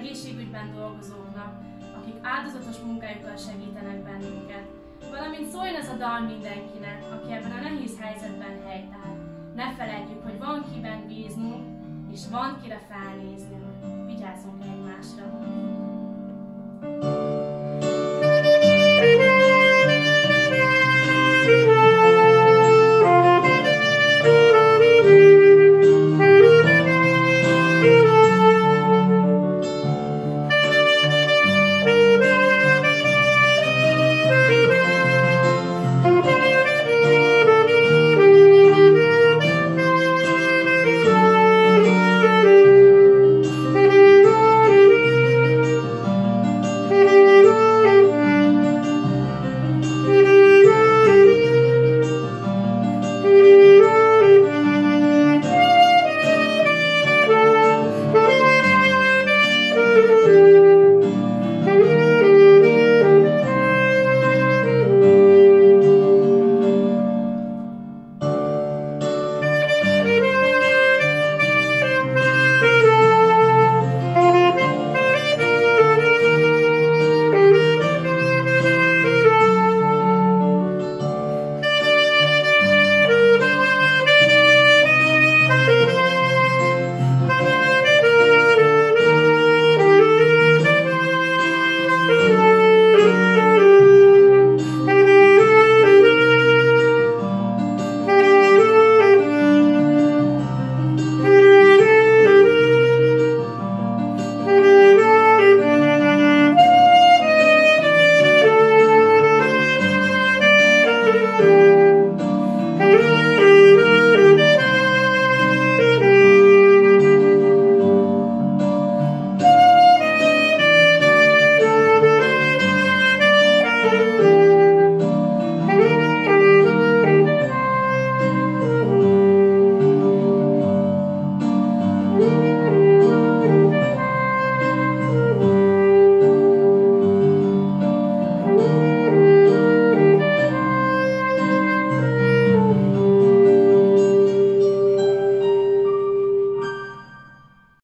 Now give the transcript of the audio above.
egészségügyben dolgozóknak, akik áldozatos munkájukkal segítenek bennünket, valamint szóljon ez a dal mindenkinek, aki ebben a nehéz helyzetben helytáll. Ne felejtjük, hogy van kiben bíznunk, és van kire felnéznünk. Vigyázzunk egymásra!